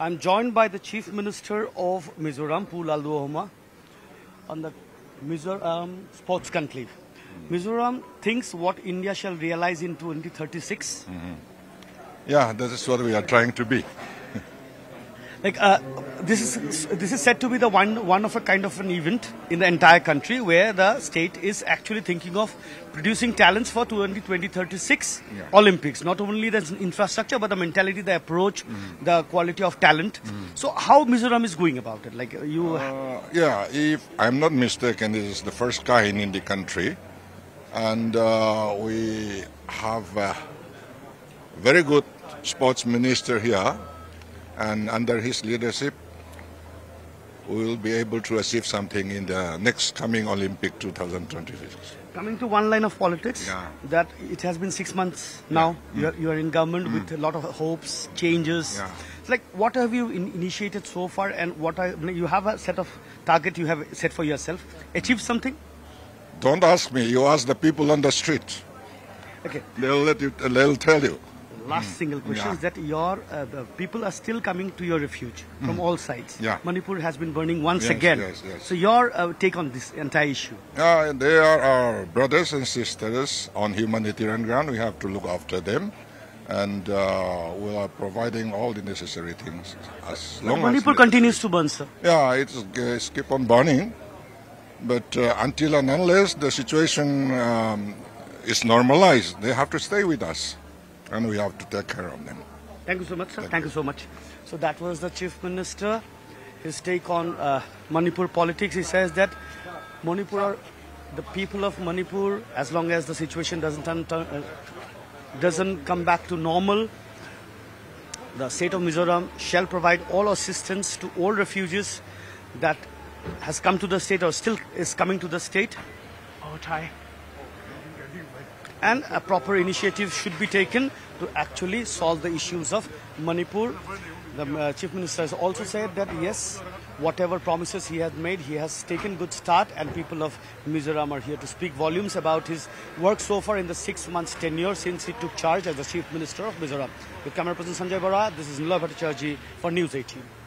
I'm joined by the Chief Minister of Mizoram, Pu Lalduhoma, on the Mizoram um, Sports Conclave. Mizoram thinks what India shall realize in 2036. Mm-hmm. Yeah, that is what we are trying to be. Like uh, this is this is said to be the one one of a kind of an event in the entire country where the state is actually thinking of producing talents for 20, 2036 Yeah. Olympics. Not only the infrastructure but the mentality, the approach, the quality of talent. So how Mizoram is going about it? Like you, Uh, yeah, if I'm not mistaken, this is the first Kahin in the country, and uh, we have a very good sports minister here, and under his leadership, we will be able to achieve something in the next coming Olympic 2026. coming to one line of politics, Yeah. that it has been six months now. You, are, you are in government mm-hmm. with a lot of hopes, changes. Yeah. It's like what have you in, initiated so far, and what are, you have a set of target you have set for yourself? Achieved something? Don't ask me. You ask the people on the street. Okay. They'll let you. They'll tell you. Last single question Yeah. is that your uh, the people are still coming to your refuge from all sides. Yeah. Manipur has been burning once Yes, again. yes, yes. So your uh, take on this entire issue? Uh, they are our brothers and sisters on humanitarian ground. We have to look after them, and uh, we are providing all the necessary things as long as Manipur as continues to burn, sir. Yeah, it's, it's keep on burning, but uh, until and unless the situation um, is normalized, they have to stay with us, and we have to take care of them. Thank you so much, sir. Thank, you so much. So that was the chief minister. His take on uh, Manipur politics. He says that Manipur, are, the people of Manipur, as long as the situation doesn't turn, turn, uh, doesn't come back to normal, the state of Mizoram shall provide all assistance to all refugees that has come to the state or still is coming to the state. And a proper initiative should be taken to actually solve the issues of Manipur. The uh, chief minister has also said that yes, whatever promises he has made, he has taken good start, and people of Mizoram are here to speak volumes about his work so far in the six months tenure since he took charge as the chief minister of Mizoram. With camera person Sanjay Bora, this is Nilay Bhattacharjee for News 18.